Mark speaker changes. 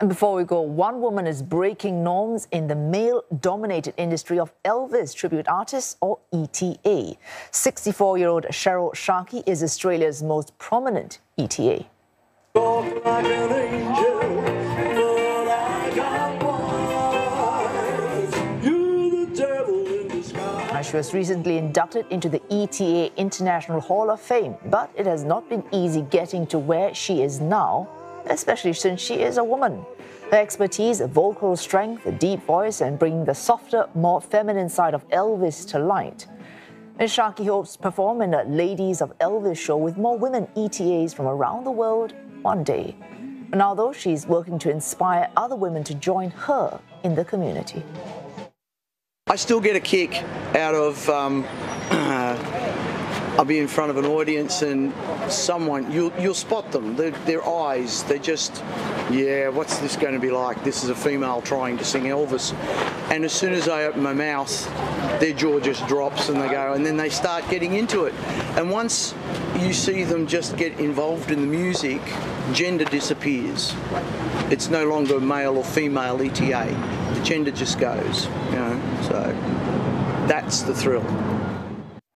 Speaker 1: And before we go, one woman is breaking norms in the male dominated industry of Elvis tribute artists, or ETA. 64 year old Sheryl Scharkie is Australia's most prominent ETA. She was recently inducted into the ETA International Hall of Fame, but it has not been easy getting to where she is now especially since she is a woman. Her expertise, vocal strength, a deep voice, and bringing the softer, more feminine side of Elvis to light. Ms. Scharkie hopes to perform in a Ladies of Elvis show with more women ETAs from around the world one day. And although she's working to inspire other women to join her in the community.
Speaker 2: I still get a kick out of um, I'll be in front of an audience and someone you'll you'll spot them. Their, their eyes, they're just, yeah. What's this going to be like? This is a female trying to sing Elvis, and as soon as I open my mouth, their jaw just drops and they go, and then they start getting into it. And once you see them just get involved in the music, gender disappears. It's no longer male or female ETA. The gender just goes, you know. So that's the thrill.